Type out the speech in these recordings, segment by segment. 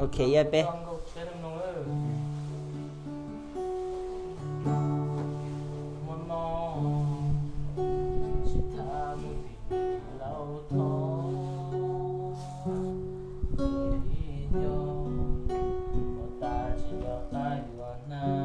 Okay, yeah, babe. Mm.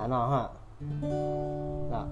看到哈那